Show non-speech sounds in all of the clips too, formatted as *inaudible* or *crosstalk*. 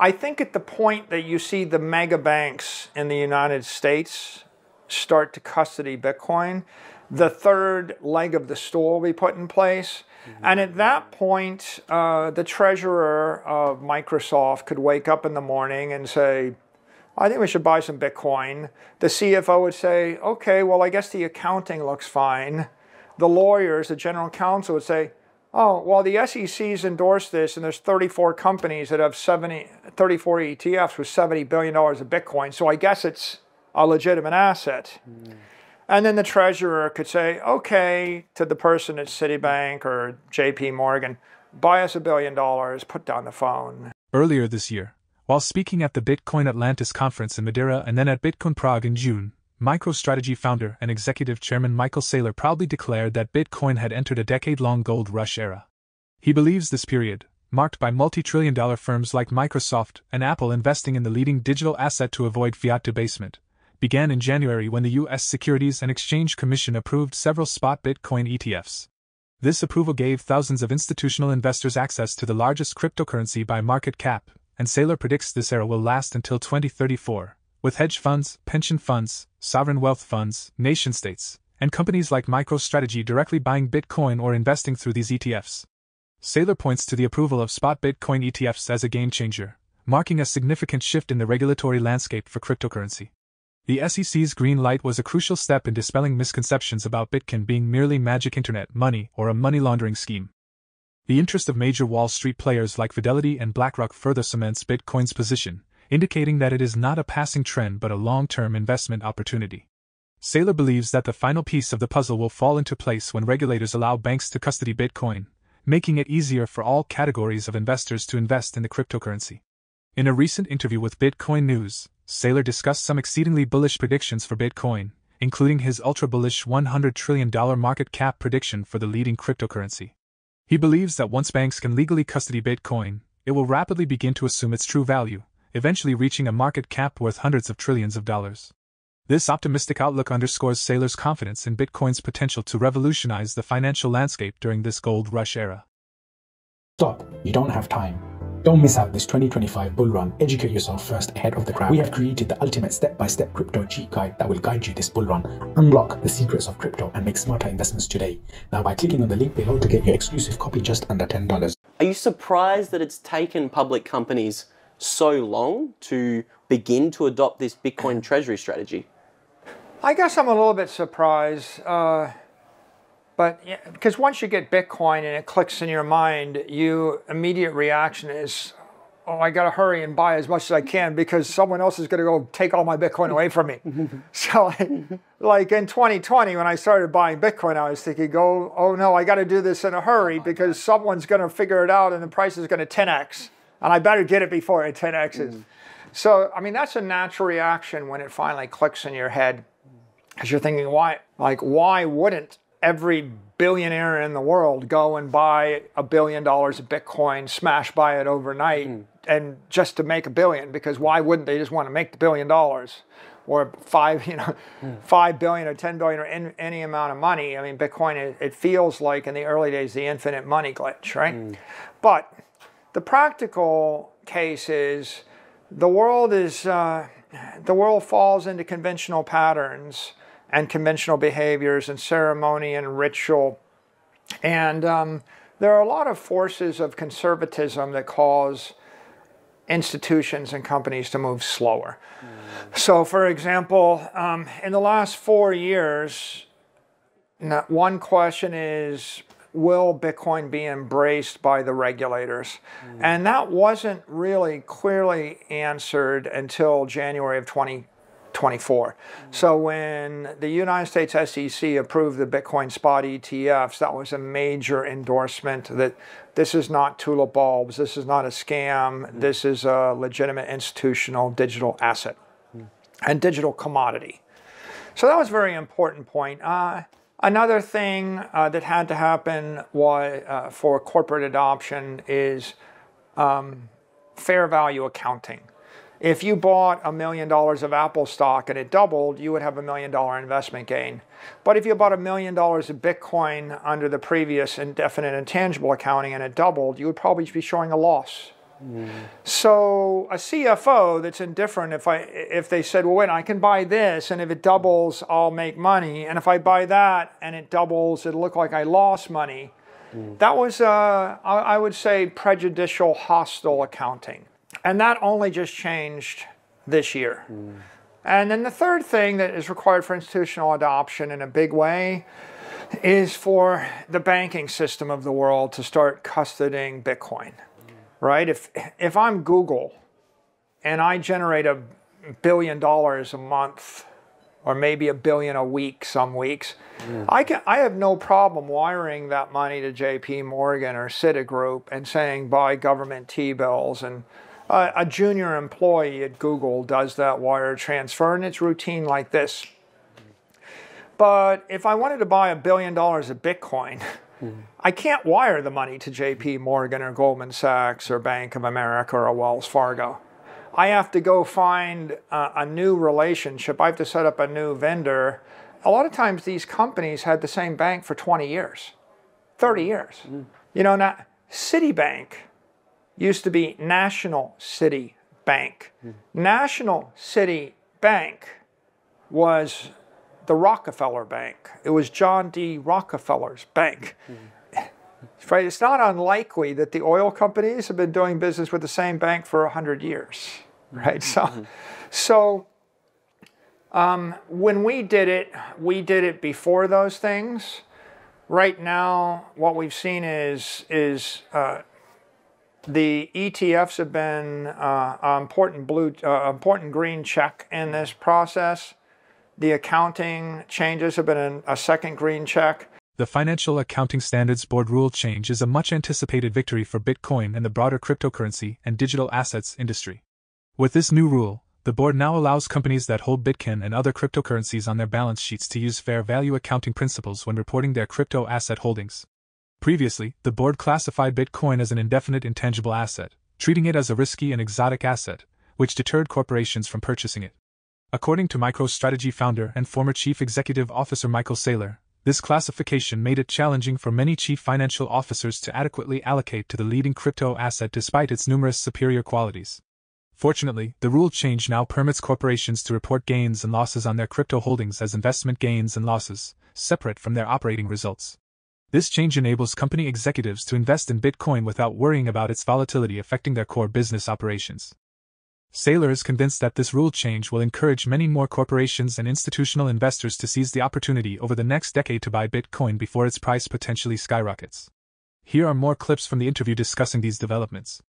I think at the point that you see the mega banks in the United States start to custody Bitcoin, the third leg of the stool will be put in place. Mm-hmm. And at that point, uh, the treasurer of Microsoft could wake up in the morning and say, I think we should buy some Bitcoin. The CFO would say, okay, well, I guess the accounting looks fine. The lawyers, the general counsel would say, oh, well, the SEC's endorsed this, and there's 34 companies that have 70, 34 ETFs with $70 billion of Bitcoin, so I guess it's a legitimate asset. Mm. And then the treasurer could say, okay, to the person at Citibank or JP Morgan, buy us a billion dollars, put down the phone. Earlier this year, while speaking at the Bitcoin Atlantis conference in Madeira and then at Bitcoin Prague in June, MicroStrategy founder and executive chairman Michael Saylor proudly declared that Bitcoin had entered a decade long gold rush era. He believes this period, marked by multi trillion dollar firms like Microsoft and Apple investing in the leading digital asset to avoid fiat debasement, began in January when the U.S. Securities and Exchange Commission approved several spot Bitcoin ETFs. This approval gave thousands of institutional investors access to the largest cryptocurrency by market cap, and Saylor predicts this era will last until 2034, with hedge funds, pension funds, sovereign wealth funds, nation states, and companies like MicroStrategy directly buying Bitcoin or investing through these ETFs. Saylor points to the approval of spot Bitcoin ETFs as a game changer, marking a significant shift in the regulatory landscape for cryptocurrency. The SEC's green light was a crucial step in dispelling misconceptions about Bitcoin being merely magic internet money or a money laundering scheme. The interest of major Wall Street players like Fidelity and BlackRock further cements Bitcoin's position, indicating that it is not a passing trend but a long term investment opportunity. Saylor believes that the final piece of the puzzle will fall into place when regulators allow banks to custody Bitcoin, making it easier for all categories of investors to invest in the cryptocurrency. In a recent interview with Bitcoin News, Saylor discussed some exceedingly bullish predictions for Bitcoin, including his ultra bullish $100 trillion market cap prediction for the leading cryptocurrency. He believes that once banks can legally custody Bitcoin, it will rapidly begin to assume its true value, eventually reaching a market cap worth hundreds of trillions of dollars. This optimistic outlook underscores Saylor's confidence in Bitcoin's potential to revolutionize the financial landscape during this gold rush era. Stop, you don't have time. Don't miss out this 2025 bull run. Educate yourself first ahead of the crowd. We have created the ultimate step-by-step crypto cheat guide that will guide you this bull run. Unlock the secrets of crypto and make smarter investments today. Now by clicking on the link below to get your exclusive copy just under $10. Are you surprised that it's taken public companies so long to begin to adopt this Bitcoin treasury strategy? I guess I'm a little bit surprised. Uh, but yeah, because once you get Bitcoin and it clicks in your mind, your immediate reaction is, oh, I got to hurry and buy as much as I can because someone else is going to go take all my Bitcoin away from me. *laughs* so, like in 2020, when I started buying Bitcoin, I was thinking, oh, oh no, I got to do this in a hurry because someone's going to figure it out and the price is going to 10x. And I better get it before it 10x's. Mm. So, I mean, that's a natural reaction when it finally clicks in your head because you're thinking, why, like, why wouldn't every billionaire in the world go and buy a billion dollars of Bitcoin, smash buy it overnight, mm. and just to make a billion. Because why wouldn't they just want to make the billion dollars, or five, *laughs* you know, mm. five billion or ten billion or in, any amount of money? I mean, Bitcoin it, it, feels like in the early days the infinite money glitch, right? Mm. But the practical case is the world is uh, the world falls into conventional patterns and conventional behaviors and ceremony and ritual. And um, there are a lot of forces of conservatism that cause institutions and companies to move slower. Mm. So, for example, um, in the last four years, one question is Will Bitcoin be embraced by the regulators? Mm. And that wasn't really clearly answered until January of 20. 24. So when the United States SEC approved the Bitcoin spot ETFs, that was a major endorsement that this is not tulip bulbs, this is not a scam, this is a legitimate institutional digital asset and digital commodity. So that was a very important point. Uh, another thing uh, that had to happen was, uh, for corporate adoption is um, fair value accounting. If you bought a million dollars of Apple stock and it doubled, you would have a million dollar investment gain. But if you bought a million dollars of Bitcoin under the previous indefinite intangible accounting and it doubled, you would probably be showing a loss So a CFO that's indifferent if I if they said, well, wait, I can buy this, and if it doubles, I'll make money, and if I buy that and it doubles, it'll look like I lost money. That was, uh, I would say, prejudicial, hostile accounting, and that only just changed this year. And then the third thing that is required for institutional adoption in a big way is for the banking system of the world to start custodying Bitcoin. Right? If if I'm Google and I generate a billion dollars a month or maybe a billion a week some weeks, I can I have no problem wiring that money to JP Morgan or Citigroup and saying buy government T-bills and uh, a junior employee at Google does that wire transfer and it's routine like this. But if I wanted to buy a billion dollars of Bitcoin, *laughs* I can't wire the money to JP Morgan or Goldman Sachs or Bank of America or Wells Fargo. I have to go find a, a new relationship. I have to set up a new vendor. A lot of times these companies had the same bank for 20 years, 30 years. Mm. You know, now Citibank used to be National City Bank. Mm. National City Bank was the Rockefeller Bank. It was John D. Rockefeller's bank. Right? It's not unlikely that the oil companies have been doing business with the same bank for 100 years. Right? So, so um, when we did it, we did it before those things. Right now, what we've seen is, is uh, the ETFs have been uh, an important blue, uh, important green check in this process. The accounting changes have been a second green check. The Financial Accounting Standards Board rule change is a much anticipated victory for Bitcoin and the broader cryptocurrency and digital assets industry. With this new rule, the board now allows companies that hold Bitcoin and other cryptocurrencies on their balance sheets to use fair value accounting principles when reporting their crypto asset holdings. Previously, the board classified Bitcoin as an indefinite intangible asset, treating it as a risky and exotic asset, which deterred corporations from purchasing it. According to MicroStrategy founder and former chief executive officer Michael Saylor, this classification made it challenging for many chief financial officers to adequately allocate to the leading crypto asset despite its numerous superior qualities. Fortunately, the rule change now permits corporations to report gains and losses on their crypto holdings as investment gains and losses, separate from their operating results. This change enables company executives to invest in Bitcoin without worrying about its volatility affecting their core business operations. Saylor is convinced that this rule change will encourage many more corporations and institutional investors to seize the opportunity over the next decade to buy Bitcoin before its price potentially skyrockets. Here are more clips from the interview discussing these developments.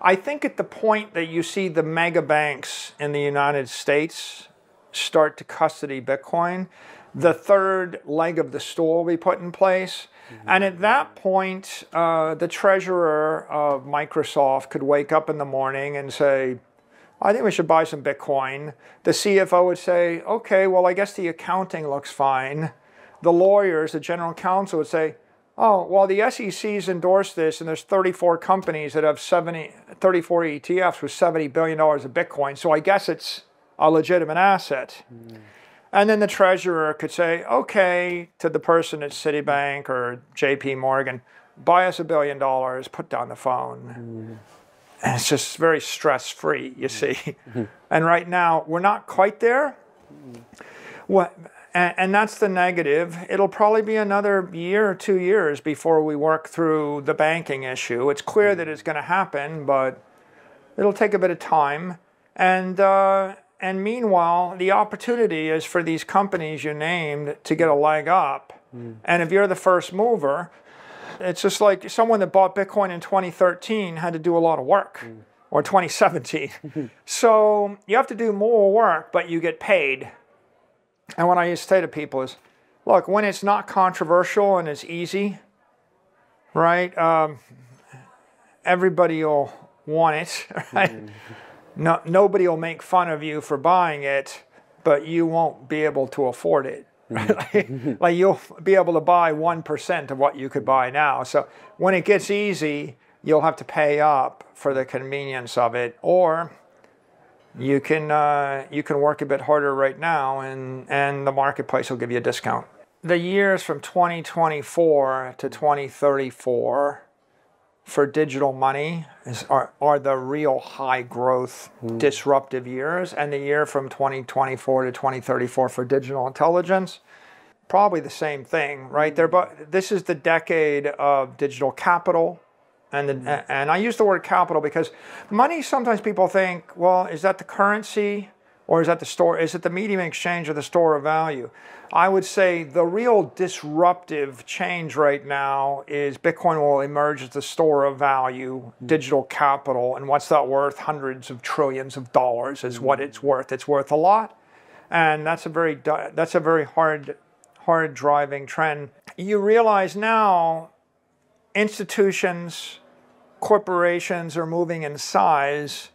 I think at the point that you see the mega banks in the United States start to custody Bitcoin, the third leg of the stool will be put in place. And at that point, uh, the treasurer of Microsoft could wake up in the morning and say, I think we should buy some Bitcoin. The CFO would say, okay, well, I guess the accounting looks fine. The lawyers, the general counsel would say, oh, well, the SEC's endorsed this, and there's 34 companies that have 70, 34 ETFs with $70 billion of Bitcoin, so I guess it's a legitimate asset. And then the treasurer could say, okay, to the person at Citibank or JP Morgan, buy us a billion dollars, put down the phone. And it's just very stress free, you see. and right now, we're not quite there. What, and, and that's the negative. It'll probably be another year or two years before we work through the banking issue. It's clear that it's going to happen, but it'll take a bit of time. And, uh, and meanwhile, the opportunity is for these companies you named to get a leg up. Hmm. And if you're the first mover, it's just like someone that bought Bitcoin in 2013 had to do a lot of work, hmm. or 2017. *laughs* so you have to do more work, but you get paid. And what I used to say to people is, look, when it's not controversial and it's easy, right? Um, everybody will want it, *laughs* right? Hmm. No, nobody will make fun of you for buying it, but you won't be able to afford it. like, *laughs* like you'll be able to buy 1% of what you could buy now. So when it gets easy, you'll have to pay up for the convenience of it, or you can uh, you can work a bit harder right now, and and the marketplace will give you a discount. The years from 2024 to 2034 for digital money is, are, are the real high growth hmm. disruptive years, and the year from 2024 to 2034 for digital intelligence. Probably the same thing, right? There, but this is the decade of digital capital, and the, hmm. and I use the word capital because money. Sometimes people think, well, is that the currency? Or is that the store is it the medium exchange or the store of value? I would say the real disruptive change right now is bitcoin will emerge as the store of value digital capital and what's that worth? Hundreds of trillions of dollars is what it's mm-hmm. worth. It's worth a lot. And that's a very that's a very hard hard driving trend. You realize now institutions corporations are moving in size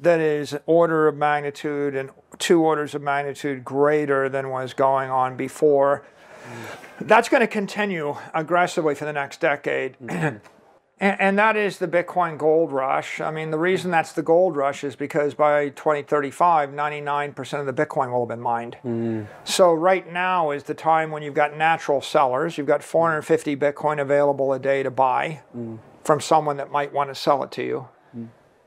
that is an order of magnitude and two orders of magnitude greater than was going on before. Mm. That's going to continue aggressively for the next decade. Mm. *clears throat* and, and, that is the Bitcoin gold rush. I mean, the reason that's the gold rush is because by 2035, 99% of the Bitcoin will have been mined. Mm. So, right now is the time when you've got natural sellers. You've got 450 Bitcoin available a day to buy mm. from someone that might want to sell it to you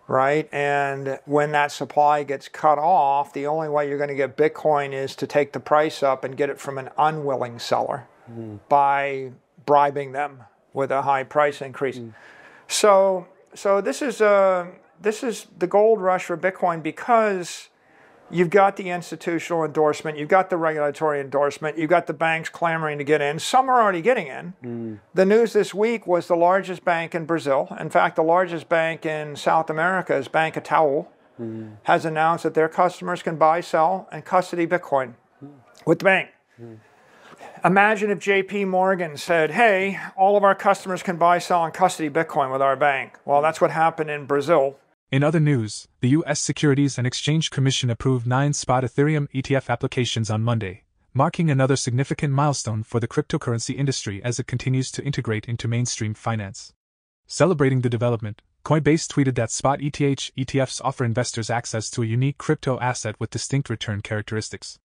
right? And when that supply gets cut off, the only way you're going to get Bitcoin is to take the price up and get it from an unwilling seller mm. by bribing them with a high price increase. Mm. So, so this is a uh, this is the gold rush for Bitcoin because You've got the institutional endorsement, you've got the regulatory endorsement, you've got the banks clamoring to get in. Some are already getting in. Mm. The news this week was the largest bank in Brazil, in fact, the largest bank in South America is Bank Itaú, mm. has announced that their customers can buy, sell, and custody Bitcoin mm. with the bank. Mm. Imagine if JP Morgan said, hey, all of our customers can buy, sell, and custody Bitcoin with our bank. Well, that's what happened in Brazil. In other news, the U.S. Securities and Exchange Commission approved nine spot Ethereum ETF applications on Monday, marking another significant milestone for the cryptocurrency industry as it continues to integrate into mainstream finance. Celebrating the development, Coinbase tweeted that spot ETH ETFs offer investors access to a unique crypto asset with distinct return characteristics.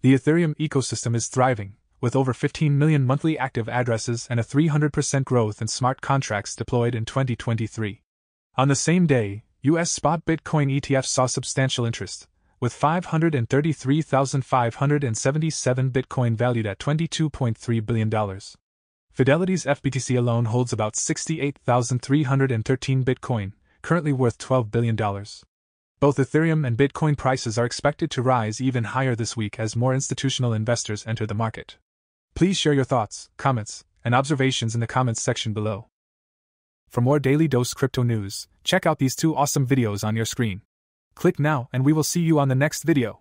The Ethereum ecosystem is thriving, with over 15 million monthly active addresses and a 300% growth in smart contracts deployed in 2023. On the same day, US spot Bitcoin ETFs saw substantial interest, with 533,577 Bitcoin valued at $22.3 billion. Fidelity's FBTC alone holds about 68,313 Bitcoin, currently worth $12 billion. Both Ethereum and Bitcoin prices are expected to rise even higher this week as more institutional investors enter the market. Please share your thoughts, comments, and observations in the comments section below. For more daily dose crypto news, check out these two awesome videos on your screen. Click now and we will see you on the next video.